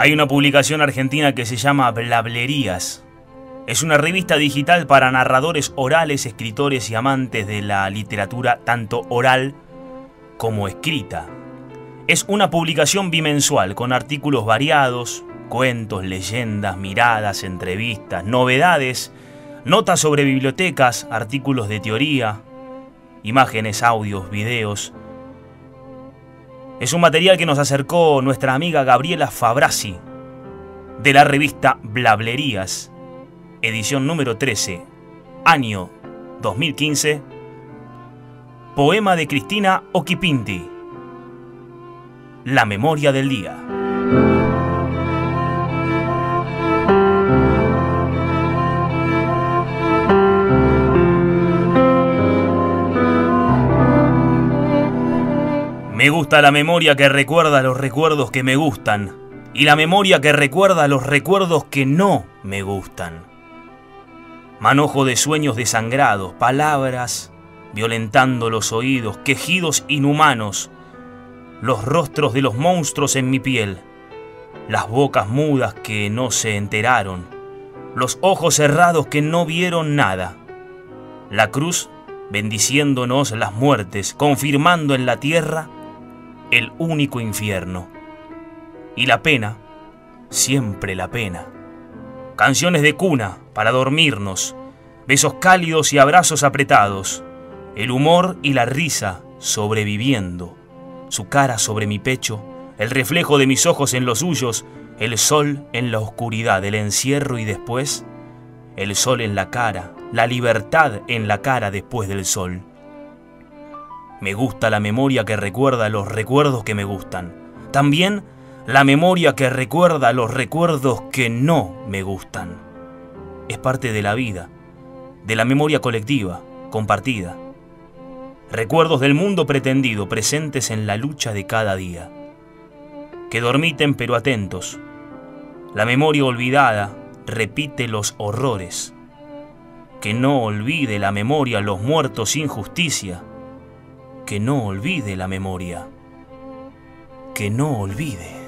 Hay una publicación argentina que se llama Blablerías. Es una revista digital para narradores orales, escritores y amantes de la literatura tanto oral como escrita. Es una publicación bimensual con artículos variados, cuentos, leyendas, miradas, entrevistas, novedades, notas sobre bibliotecas, artículos de teoría, imágenes, audios, videos, es un material que nos acercó nuestra amiga Gabriela Fabrasi de la revista Blablerías, edición número 13, año 2015, poema de Cristina Okipinti, La memoria del día. Me gusta la memoria que recuerda los recuerdos que me gustan y la memoria que recuerda los recuerdos que no me gustan. Manojo de sueños desangrados, palabras violentando los oídos, quejidos inhumanos, los rostros de los monstruos en mi piel, las bocas mudas que no se enteraron, los ojos cerrados que no vieron nada, la cruz bendiciéndonos las muertes, confirmando en la tierra el único infierno. Y la pena, siempre la pena. Canciones de cuna para dormirnos, besos cálidos y abrazos apretados, el humor y la risa sobreviviendo, su cara sobre mi pecho, el reflejo de mis ojos en los suyos, el sol en la oscuridad, el encierro y después, el sol en la cara, la libertad en la cara después del sol. Me gusta la memoria que recuerda los recuerdos que me gustan. También la memoria que recuerda los recuerdos que no me gustan. Es parte de la vida, de la memoria colectiva, compartida. Recuerdos del mundo pretendido presentes en la lucha de cada día. Que dormiten pero atentos. La memoria olvidada repite los horrores. Que no olvide la memoria los muertos sin justicia que no olvide la memoria, que no olvide.